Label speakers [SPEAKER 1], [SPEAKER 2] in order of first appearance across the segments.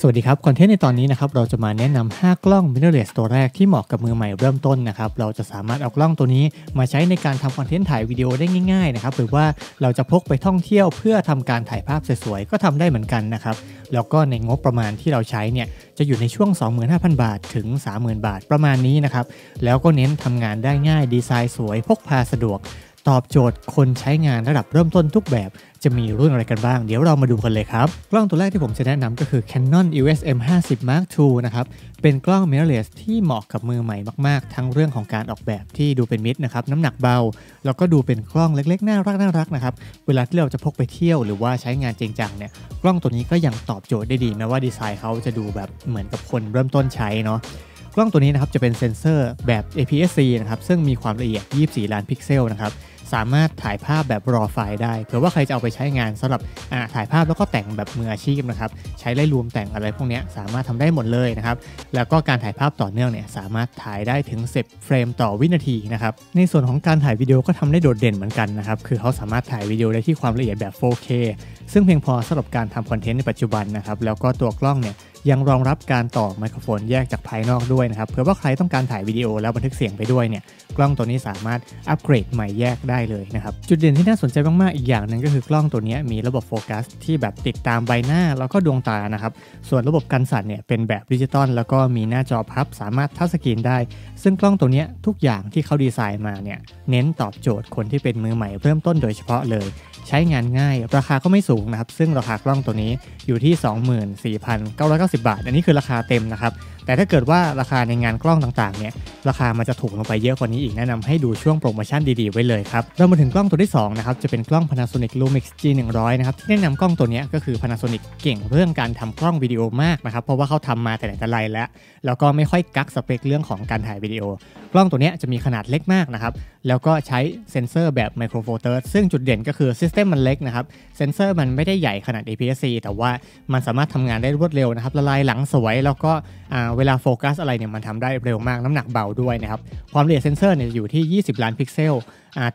[SPEAKER 1] สวัสดีครับ คอนเทนต์ในตอนนี้นะครับเราจะมาแนะนำ5กล้อง mirrorless ตัวแรกที่เหมาะกับมือใหม่เริ่มต้นนะครับเราจะสามารถเอากล้องตัวนี้มาใช้ในการทำคอนเทนต์ถ่ายวิดีโอได้ง่ายๆนะครับหรือว่าเราจะพกไปท่องเที่ยวเพื่อทำการถ่ายภาพสวยๆก็ทำได้เหมือนกันนะครับแล้วก็ในงบประมาณที่เราใช้เนี่ยจะอยู่ในช่วง 25,000 บาทถึง 30,000 บาทประมาณนี้นะครับแล้วก็เน้นทำงานได้ง่ายดีไซน์สวยพกพาสะดวก ตอบโจทย์คนใช้งานระดับเริ่มต้นทุกแบบ จะมีรุ่นอะไรกันบ้าง เดี๋ยวเรามาดูกันเลยครับ กล้องตัวแรกที่ผมจะแนะนำก็คือ Canon EOS M50 Mark II นะครับ เป็นกล้อง mirrorless ที่เหมาะกับมือใหม่มากๆ ทั้งเรื่องของการออกแบบที่ดูเป็นมิตรนะครับ น้ำหนักเบา แล้วก็ดูเป็นกล้องเล็กๆ น่ารักน่ารักนะครับ เวลาที่เราจะพกไปเที่ยวหรือว่าใช้งานจริงจังเนี่ย กล้องตัวนี้ก็ยังตอบโจทย์ได้ดีแม้ว่าดีไซน์เขาจะดูแบบเหมือนกับคนเริ่มต้นใช้เนาะกล้องตัวนี้นะครับจะเป็นเซ็นเซอร์แบบ APS-C นะครับซึ่งมีความละเอียด 24 ล้านพิกเซลนะครับ สามารถถ่ายภาพแบบรอไฟล์ได้เผื่อว่าใครจะเอาไปใช้งานสำหรับถ่ายภาพแล้วก็แต่งแบบมืออาชีพนะครับใช้ไล่รวมแต่งอะไรพวกนี้สามารถทำได้หมดเลยนะครับแล้วก็การถ่ายภาพต่อเนื่องเนี่ยสามารถถ่ายได้ถึง 10 เฟรมต่อวินาทีนะครับในส่วนของการถ่ายวิดีโอก็ทำได้โดดเด่นเหมือนกันนะครับคือเขาสามารถถ่ายวิดีโอได้ที่ความละเอียดแบบ 4K ซึ่งเพียงพอสำหรับการทำคอนเทนต์ในปัจจุบันนะครับแล้วก็ตัวกล้องเนี่ยยังรองรับการต่อไมโครโฟนแยกจากภายนอกด้วยนะครับเผื่อว่าใครต้องการถ่ายวิดีโอแล้วบันทึกเสียงไปด้วยเนี่ยกล้องตัวนี้สามารถอัปเกรดไมค์แยกได้เลยนะครับจุดเด่นที่น่าสนใจมากๆอีกอย่างหนึ่งก็คือกล้องตัวนี้มีระบบโฟกัสที่แบบติดตามใบหน้าแล้วก็ดวงตานะครับส่วนระบบกันสั่นเนี่ยเป็นแบบดิจิตอลแล้วก็มีหน้าจอพับสามารถ touchscreen ได้ ซึ่งกล้องตัวนี้ทุกอย่างที่เขาดีไซน์มาเนี่ยเน้นตอบโจทย์คนที่เป็นมือใหม่เริ่มต้นโดยเฉพาะเลย ใช้งานง่าย ราคาก็ไม่สูงนะครับซึ่งราคากล้องตัวนี้อยู่ที่ 24,990บาท อันนี้คือราคาเต็มนะครับ แต่ถ้าเกิดว่าราคาในงานกล้องต่างๆเนี่ย ราคามันจะถูกลงไปเยอะกว่านี้อีกแนะนำให้ดูช่วงโปรโมชั่นดีๆไว้เลยครับ เรามาถึงกล้องตัวที่2นะครับ จะเป็นกล้อง Panasonic Lumix G100 นะครับ ที่แนะนำกล้องตัวนี้ก็คือ Panasonic เก่งเรื่องการทำกล้องวิดีโอมากนะครับ เพราะว่าเขาทำมาแต่ไหนแต่ไรแล้ว แล้วก็ไม่ค่อยกั๊กสเปคเรื่องของการถ่ายวิดีโอ กล้องตัวนี้จะมีขนาดเล็กมากนะครับ แล้วก็ใช้เซนเซอร์แบบ Micro Four Thirds ซึ่งจุดเด่นก็คือ system มันเล็กนะครับ เซนเซอร์มันไม่ได้ใหญ่ขนาด APS-C แต่ว่ามันสามารถทำงานได้รวดเร็วนะครับ ละลายหลังสวย แล้วก็เวลาโฟกัสอะไรเนี่ยมันทำได้เร็วมากน้ำหนักเบาด้วยนะครับ ความละเอียดเซนเซอร์เนี่ยอยู่ที่ 20 ล้านพิกเซล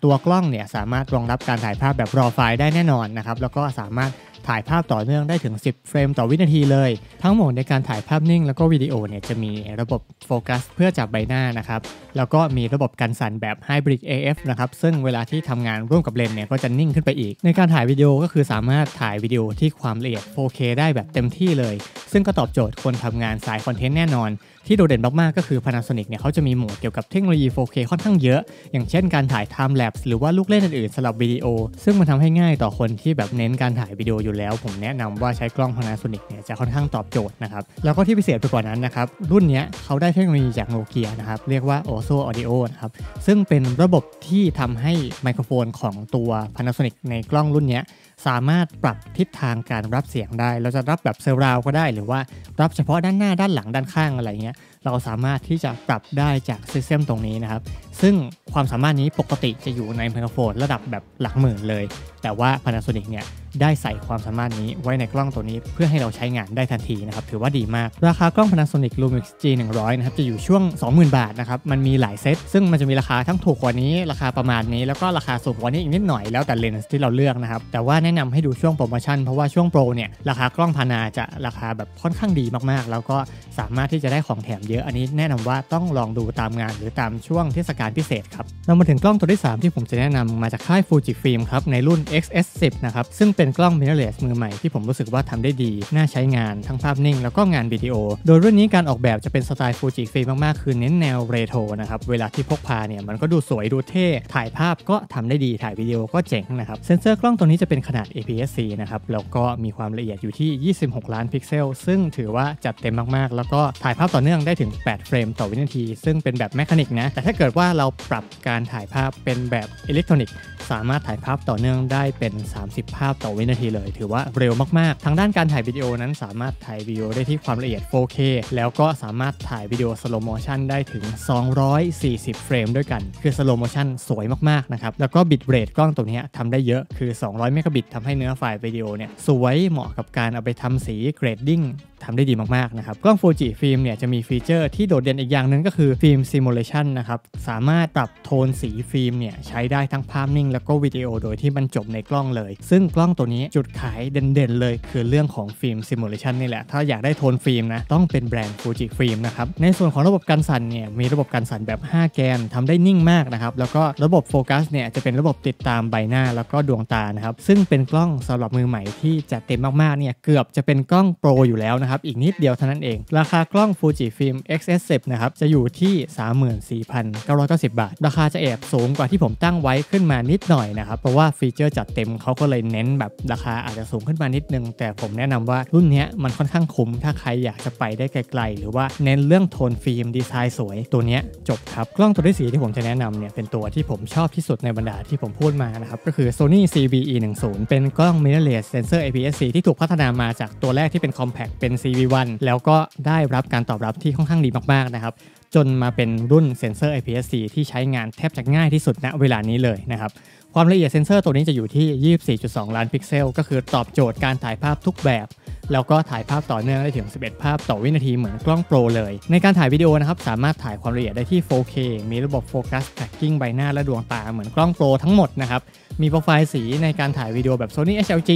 [SPEAKER 1] ตัวกล้องเนี่ยสามารถรองรับการถ่ายภาพแบบ RAW file ได้แน่นอนนะครับ แล้วก็สามารถ ถ่ายภาพต่อเนื่องได้ถึง 10 เฟรมต่อวินาทีเลย ทั้งหมดในการถ่ายภาพนิ่งแล้วก็วิดีโอเนี่ยจะมีระบบโฟกัสเพื่อจับใบหน้านะครับ แล้วก็มีระบบกันสั่นแบบ Hybrid AF นะครับ ซึ่งเวลาที่ทำงานร่วมกับเลนส์เนี่ยก็จะนิ่งขึ้นไปอีก ในการถ่ายวิดีโอก็คือสามารถถ่ายวิดีโอที่ความละเอียด 4K ได้แบบเต็มที่เลย ซึ่งก็ตอบโจทย์คนทำงานสายคอนเทนต์แน่นอน ที่โดดเด่นมากๆก็คือ Panasonic เนี่ยเขาจะมีโหมดเกี่ยวกับเทคโนโลยี 4K ค่อนข้างเยอะ อย่างเช่นการถ่าย time lapse หรือว่าลูกเล่นอื่นๆสำหรับวิดีโอ ซึ่งมันทำให้ง่ายต่อคนที่แบบเน้นการถ่ายวิดีโออยู่แล้ว ผมแนะนำว่าใช้กล้อง Panasonic เนี่ยจะค่อนข้างตอบโจทย์นะครับแล้วก็ที่พิเศษไปกว่านั้นนะครับรุ่นนี้เขาได้เทคโนโลยีจากโนเกียนะครับเรียกว่า Oso Audio นะครับซึ่งเป็นระบบที่ทำให้ไมโครโฟนของตัว Panasonic ในกล้องรุ่นนี้สามารถปรับทิศทางการรับเสียงได้ เราจะรับแบบ surround ก็ได้ หรือว่ารับเฉพาะด้านหน้าด้านหลังด้านข้างอะไรเงี้ย เราสามารถที่จะปรับได้จาก system ตรงนี้นะครับ ซึ่งความสามารถนี้ปกติจะอยู่ในไมโครโฟนระดับแบบหลักหมื่นเลย แต่ว่า Panasonic เนี่ยได้ใส่ความสามารถนี้ไว้ในกล้องตัวนี้เพื่อให้เราใช้งานได้ทันทีนะครับ ถือว่าดีมาก ราคากล้อง Panasonic Lumix G100 นะครับจะอยู่ช่วง 20,000 บาทนะครับ มันมีหลายเซต ซึ่งมันจะมีราคาทั้งถูกกว่านี้ ราคาประมาณนี้ แล้วก็ราคาสูงกว่านี้อีกนิดหน่อยแล้วแต่เลนส์ที่เราเลือกนะครับ แต่ว่าแนะนำให้ดูช่วงโปรโมชั่น เพราะว่าช่วงโปรเนี่ยราคากล้องพานาจะราคาแบบค่อนข้างดีมากๆ แล้วก็สามารถที่จะได้ของแถมเยอะ อันนี้แนะนำว่าต้องลองดูตามงาน หรือตามช่วงเทศกาลพิเศษครับเรามาถึงกล้องตัวที่ 3 ที่ผมจะแนะนำมาจากค่าย Fujifilm ครับในรุ่น XS10 นะครับซึ่งเป็นกล้อง mirrorless มือใหม่ที่ผมรู้สึกว่าทำได้ดี น่าใช้งานทั้งภาพนิ่ง แล้วก็งานวิดีโอ โดยรุ่นนี้การออกแบบจะเป็นสไตล์ฟูจิฟิล์มมากๆคือเน้นแนวเรโทรนะครับเวลาที่พกพาเนี่ยมันก็ดูสวยดูเท่ถ่ายภาพก็ทำได้ดีถ่ายวิดีโอก็เจ๋งนะครับเซนเซอร์กล้องตัวนี้จะเป็นขนาด APS-C นะครับแล้วก็มีความละเอียดอยู่ที่ 26 ล้านพิกเซล ซึ่งถือว่าจัดเต็มมากๆ แล้วก็ถ่ายภาพต่อเนื่องได้ถึงึง 8 เฟรมต่อวินาที ซึ่งเป็นแบบ mechanic นะ แต่ถ้าเกิดว่าเราปรับการถ่ายภาพเป็นแบบอิเล็กทรอนิกส์สามารถถ่ายภาพต่อเนื่องได้เป็น 30 ภาพต่อวินาทีเลย ถือว่าเร็วมาก ๆ ทางด้านการถ่ายวิดีโอนั้นสามารถถ่ายวิดีโอได้ที่ความละเอียด 4K แล้วก็สามารถถ่ายวิดีโอ slow motion ได้ถึง 240 เฟรมด้วยกัน คือ slow motion สวยมาก ๆ นะครับ แล้วก็ bitrate กล้องตัวนี้ทำได้เยอะคือ 200 เมกะบิตทำให้เนื้อไฟล์วิดีโอเนี่ยสวยเหมาะกับการเอาไปทำสี grading ทำได้ดีมากๆนะครับกล้องฟูจิฟิล์มเนี่ยจะมีฟีเจอร์ที่โดดเด่นอีกอย่างหนึ่งก็คือ film simulation นะครับสามารถปรับโทนสีฟิล์มเนี่ยใช้ได้ทั้งภาพนิ่ง แล้วก็วิดีโอโดยที่มันจบในกล้องเลย ซึ่งกล้องตัวนี้จุดขายเด่นๆ เลยคือเรื่องของ film simulation นี่แหละ ถ้าอยากได้โทนฟิล์มนะต้องเป็นแบรนด์ฟูจิฟิล์มนะครับในส่วนของระบบกันสั่นเนี่ยมีระบบกันสั่นแบบ 5 แกนทำได้นิ่งมากนะครับแล้วก็ระบบโฟกัสเนี่ยจะเป็นระบบติดตามใบหน้าแล้วก็ดวงตานะครับซึ่งเป็นกล้องสำหรับมือใหม่ที่จัดเต็มมากๆเนี่ยเกือบจะเป็นกล้องโปรอยู่แล้วนะครับอีกนิดเดียวเท่านั้นเอง ราคากล้องฟูจิฟิล์ม XS10 นะครับจะอยู่ที่ 34,990 บาท ราคาจะแอบสูงกว่าที่ผมตั้งไว้ขึ้นมานิดหน่อยนะครับเพราะว่าฟีเจอร์จัดเต็มเขาก็เลยเน้นแบบราคาอาจจะสูงขึ้นมานิดนึง แต่ผมแนะนำว่ารุ่นนี้มันค่อนข้างคุ้มถ้าใครอยากจะไปได้ไกลๆ หรือว่าเน้นเรื่องโทนฟิล์มดีไซน์สวยตัวนี้จบครับกล้องตัวที่สีที่ผมจะแนะนำเนี่ยเป็นตัวที่ผมชอบที่สุดในบรรดาที่ผมพูดมานะครับก็คือ Sony CBE10 เป็นกล้อง mirrorless sensor APS-C ที่ถูกพัฒนามาจากตัวแรกที่เป็น compact เป็น CV1 แล้วก็ได้รับการตอบรับที่ค่อนข้างดีมากๆนะครับจนมาเป็นรุ่นเซนเซอร์ IPS-C ที่ใช้งานแทบจะง่ายที่สุดณเวลานี้เลยนะครับ ความละเอียดเซนเซอร์ตัวนี้จะอยู่ที่ 24.2 ล้านพิกเซล ก็คือตอบโจทย์การถ่ายภาพทุกแบบ แล้วก็ถ่ายภาพต่อเนื่องได้ถึง 11 ภาพต่อวินาทีเหมือนกล้องโปรเลย ในการถ่ายวิดีโอนะครับ สามารถถ่ายความละเอียดได้ที่ 4K มีระบบโฟกัส tracking ใบหน้าและดวงตาเหมือนกล้องโปรทั้งหมดนะครับ มีโปรไฟล์สีในการถ่ายวิดีโอแบบ Sony HLG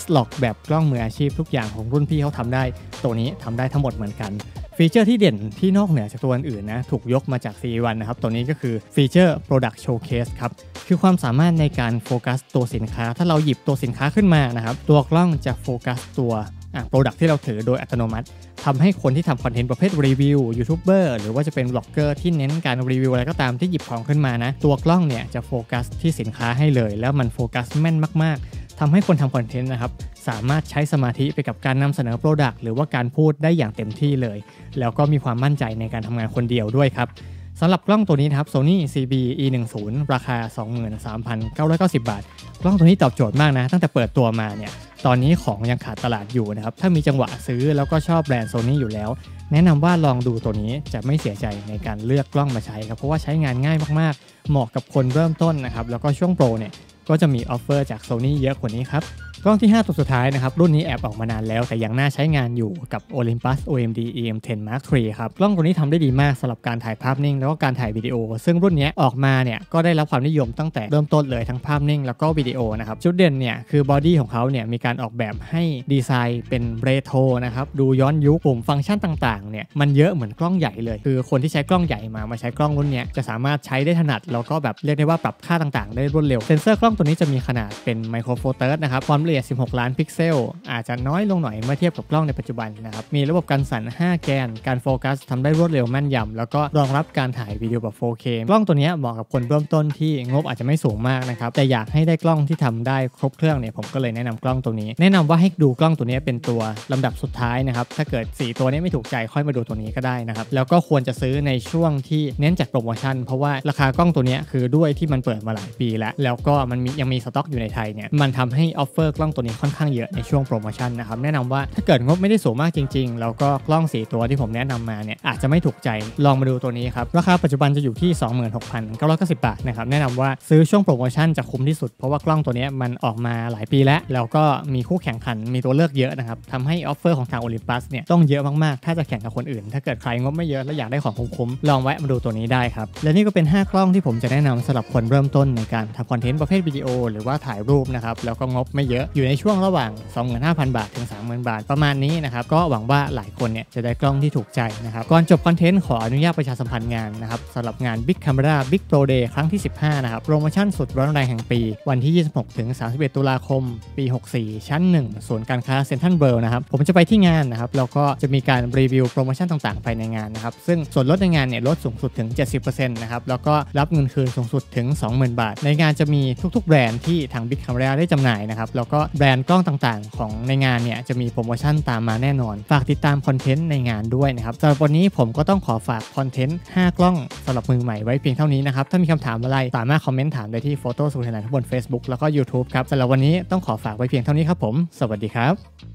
[SPEAKER 1] S-Log แบบกล้องมืออาชีพทุกอย่างของรุ่นพี่เขาทำได้ ตัวนี้ทำได้ทั้งหมดเหมือนกันฟีเจอร์ที่เด่นที่นอกเหนือจากตัวอื่นนะถูกยกมาจาก C1 นะครับตัวนี้ก็คือฟีเจอร์ Product Showcase ครับคือความสามารถในการโฟกัสตัวสินค้า ถ้าเราหยิบตัวสินค้าขึ้นมานะครับตัวกล้องจะโฟกัสตัวอะ Product ที่เราถือโดยอัตโนมัติทำให้คนที่ทำคอนเทนต์ประเภทรีวิวยูทูบเบอร์หรือว่าจะเป็นบล็อกเกอร์ที่เน้นการรีวิวอะไรก็ตามที่หยิบของขึ้นมานะ ตัวกล้องเนี่ยจะโฟกัสที่สินค้าให้เลย แล้วมันโฟกัสแม่นมาก ทำให้คนทำคอนเทนต์นะครับ สามารถใช้สมาธิไปกับการนำเสนอ Product หรือว่าการพูดได้อย่างเต็มที่เลย แล้วก็มีความมั่นใจในการทำงานคนเดียวด้วยครับสำหรับกล้องตัวนี้นะครับ Sony CB E10 ราคา 23,990 บาท กล้องตัวนี้ตอบโจทย์มากนะ ตั้งแต่เปิดตัวมาเนี่ย ตอนนี้ของยังขาดตลาดอยู่นะครับ ถ้ามีจังหวะซื้อแล้วก็ชอบแบรนด์ Sony อยู่แล้ว แนะนำว่าลองดูตัวนี้จะไม่เสียใจในการเลือกกล้องมาใช้ครับ เพราะว่าใช้งานง่ายมากๆ เหมาะกับคนเริ่มต้นนะครับ แล้วก็ช่วงโปรเนี่ย ก็จะมี offer จาก Sony เยอะกว่านี้ครับ กล้องที่ 5 ตัวสุดท้ายนะครับ รุ่นนี้แอบออกมานานแล้ว แต่ยังน่าใช้งานอยู่กับ Olympus OM-D E-M10 Mark III ครับ กล้องตัวนี้ทำได้ดีมากสำหรับการถ่ายภาพนิ่ง แล้วก็การถ่ายวิดีโอ ซึ่งรุ่นนี้ออกมาเนี่ยก็ได้รับความนิยมตั้งแต่เริ่มต้นเลยทั้งภาพนิ่งแล้วก็วิดีโอนะครับ จุดเด่นเนี่ยคือ body ของเขาเนี่ยมีการออกแบบให้ดีไซน์เป็นเรโทรนะครับดูย้อนยุคปุ่มฟังก์ชันต่างๆเนี่ยมันเยอะเหมือนกล้องใหญ่เลย คือคนที่ใช้กล้องใหญ่มามาใช้กล้องรุ่นนี้จะสามารถใช้ได้ถนัดแล้วก็แบบเรียกได้ว่าปรับค่าต่างๆ ได้รวดเร็วเซนเซอร์กล้องตัวนี้จะมีขนาดเป็น Micro Four Thirds นะครับความละเอียด 16 ล้านพิกเซล อาจจะน้อยลงหน่อยเมื่อเทียบกับกล้องในปัจจุบันนะครับ มีระบบการสั่น 5 แกน การโฟกัสทำได้รวดเร็วแม่นยำแล้วก็รองรับการถ่ายวิดีโอแบบ 4K กล้องตัวนี้เหมาะกับคนเริ่มต้นที่งบอาจจะไม่สูงมากนะครับ แต่อยากให้ได้กล้องที่ทำได้ครบเครื่องเนี่ยผมก็เลยแนะนำกล้องตัวนี้ แนะนำว่าให้ดูกล้องตัวนี้เป็นตัวลำดับสุดท้ายนะครับ ถ้าเกิด 4 ตัวนี้ไม่ถูกใจค่อยมาดูตัวนี้ก็ได้นะครับ แล้วก็ควรจะซื้อในช่วงที่เน้นจัดโปรโมชั่น เพราะว่าราคากล้องตัวนี้คือด้วยที่มันเปิดมาหลายปีแล้ว แล้วก็มันมียังมีสต็อกอยู่ในไทยเนี่ยมันทำให้ offer กล้องตัวนี้ค่อนข้างเยอะในช่วงโปรโมชั่นนะครับแนะนำว่าถ้าเกิดงบไม่ได้สูงมากจริง ๆ แล้วก็กล้อง 4 ตัวที่ผมแนะนำมาเนี่ยอาจจะไม่ถูกใจลองมาดูตัวนี้ครับราคาปัจจุบันจะอยู่ที่ 26,990 บาทนะครับแนะนำว่าซื้อช่วงโปรโมชั่นจะคุ้มที่สุด เพราะว่ากล้องตัวนี้มันออกมาหลายปีแล้ว แล้วก็มีคู่แข่งขันมีตัวเลือกเยอะนะครับทำให้ offer ของทางโอลิมปัสเนี่ยต้องเยอะมากๆ ถ้าจะแข่งกับคนอื่น ถ้าเกิดใครงบไม่เยอะและอยากได้ของคุ้มๆลองแวะมาดูตัวนี้ได้ครับและนี่ก็เป็น 5 กล้องที่ผมจะแนะนำสำหรับคนเริ่มต้นในการทำคอนเทนต์ประเภทวิดีโอหรือว่าถ่ายรูปนะครับแล้วก็งบไม่เยอะอยู่ในช่วงระหว่าง 25,000 บาทถึง 30,000 บาทประมาณนี้นะครับก็หวังว่าหลายคนเนี่ยจะได้กล้องที่ถูกใจนะครับก่อนจบคอนเทนต์ขออนุญาตประชาสัมพันธ์งานนะครับสำหรับงาน Big Camera Big Pro Day ครั้งที่ 15 นะครับโปรโมชั่นสุดร้อนแรงแห่งปี วันที่ 26 ถึง 31 ตุลาคม ปี 64 ชั้น 1 ศูนย์การค้าเซ็นทรัลเวิลด์นะครับผมจะไปที่งานนะครับแล้วก็จะมีการรีวิวโปรโมชั่นต่างๆ ภายในงานนะครับซึ่งส่วนลดในงานเนี่ยลดสูงสุดถึง 70%นะครับแล้วก็รับเงินคืนสูงสุดถึง 20,000 บาท ในงานจะมีทุกๆ แบรนด์ที่ทาง Big Camera ได้จำหน่ายนะครับแล้วก็แบรนด์กล้องต่างๆ ของในงานเนี่ยจะมีโปรโมชั่นตามมาแน่นอน ฝากติดตามคอนเทนต์ในงานด้วยนะครับสำหรับวันนี้ผมก็ต้องขอฝากคอนเทนต์ 5 กล้องสำหรับมือใหม่ไว้เพียงเท่านี้นะครับ ถ้ามีคำถามอะไรสามารถคอมเมนต์ถามได้ที่โฟโต้สุขนันท์บน Facebook แล้วก็ YouTube ครับสำหรับวันนี้ต้องขอฝากไว้เพียงเท่านี้ครับผม สวัสดีครับ